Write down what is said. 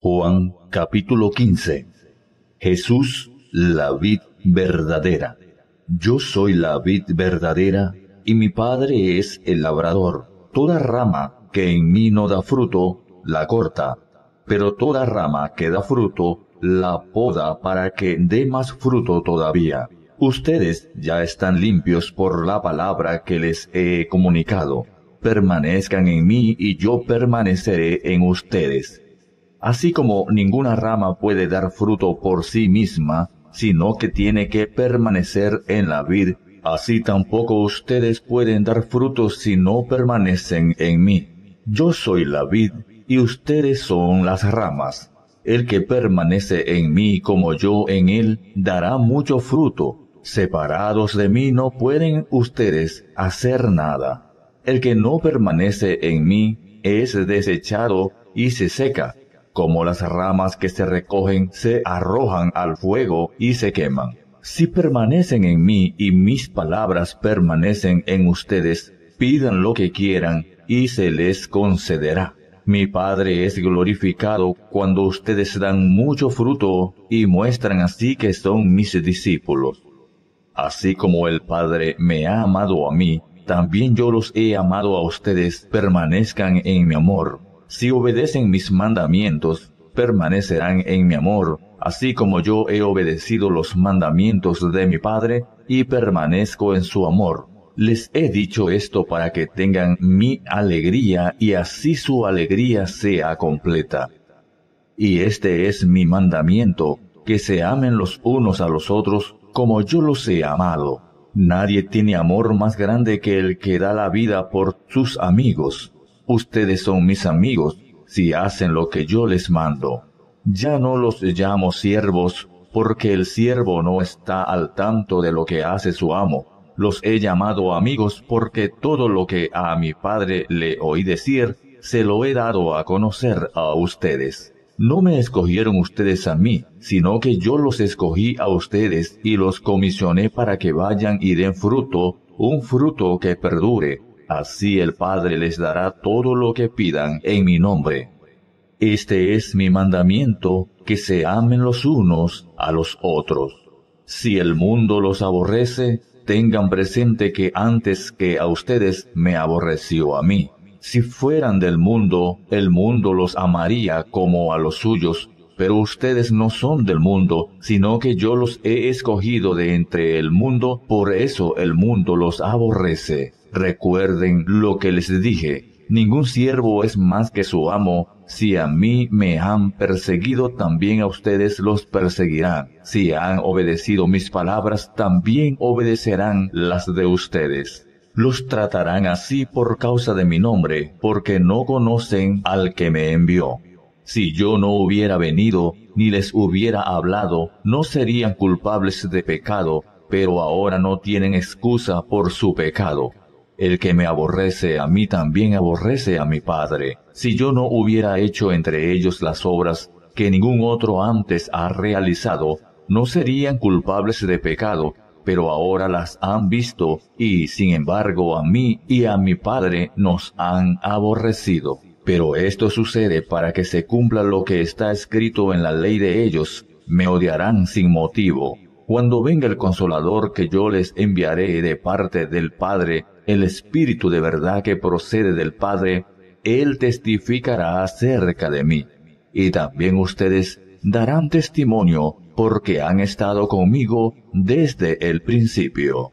Juan capítulo 15 Jesús, la vid verdadera. Yo soy la vid verdadera y mi Padre es el labrador. Toda rama que en mí no da fruto, la corta, pero toda rama que da fruto, la poda para que dé más fruto todavía. Ustedes ya están limpios por la palabra que les he comunicado. Permanezcan en mí y yo permaneceré en ustedes Así como ninguna rama puede dar fruto por sí misma, sino que tiene que permanecer en la vid, así tampoco ustedes pueden dar frutos si no permanecen en mí. Yo soy la vid y ustedes son las ramas. El que permanece en mí como yo en él dará mucho fruto. Separados de mí no pueden ustedes hacer nada. El que no permanece en mí es desechado y se seca como las ramas que se recogen se arrojan al fuego y se queman. Si permanecen en mí y mis palabras permanecen en ustedes, pidan lo que quieran y se les concederá. Mi Padre es glorificado cuando ustedes dan mucho fruto y muestran así que son mis discípulos. Así como el Padre me ha amado a mí, también yo los he amado a ustedes, permanezcan en mi amor. Si obedecen mis mandamientos, permanecerán en mi amor, así como yo he obedecido los mandamientos de mi Padre y permanezco en su amor. Les he dicho esto para que tengan mi alegría y así su alegría sea completa. Y este es mi mandamiento, que se amen los unos a los otros como yo los he amado. Nadie tiene amor más grande que el que da la vida por sus amigos. Ustedes son mis amigos si hacen lo que yo les mando. Ya no los llamo siervos, porque el siervo no está al tanto de lo que hace su amo. Los he llamado amigos porque todo lo que a mi padre le oí decir, se lo he dado a conocer a ustedes. No me escogieron ustedes a mí, sino que yo los escogí a ustedes y los comisioné para que vayan y den fruto, un fruto que perdure así el Padre les dará todo lo que pidan en mi nombre. Este es mi mandamiento, que se amen los unos a los otros. Si el mundo los aborrece, tengan presente que antes que a ustedes me aborreció a mí. Si fueran del mundo, el mundo los amaría como a los suyos, pero ustedes no son del mundo, sino que yo los he escogido de entre el mundo, por eso el mundo los aborrece. Recuerden lo que les dije, ningún siervo es más que su amo, si a mí me han perseguido, también a ustedes los perseguirán. Si han obedecido mis palabras, también obedecerán las de ustedes. Los tratarán así por causa de mi nombre, porque no conocen al que me envió. Si yo no hubiera venido, ni les hubiera hablado, no serían culpables de pecado, pero ahora no tienen excusa por su pecado. El que me aborrece a mí también aborrece a mi Padre. Si yo no hubiera hecho entre ellos las obras que ningún otro antes ha realizado, no serían culpables de pecado, pero ahora las han visto y sin embargo a mí y a mi Padre nos han aborrecido. Pero esto sucede para que se cumpla lo que está escrito en la ley de ellos, me odiarán sin motivo. Cuando venga el consolador que yo les enviaré de parte del Padre, el Espíritu de verdad que procede del Padre, Él testificará acerca de mí. Y también ustedes darán testimonio porque han estado conmigo desde el principio.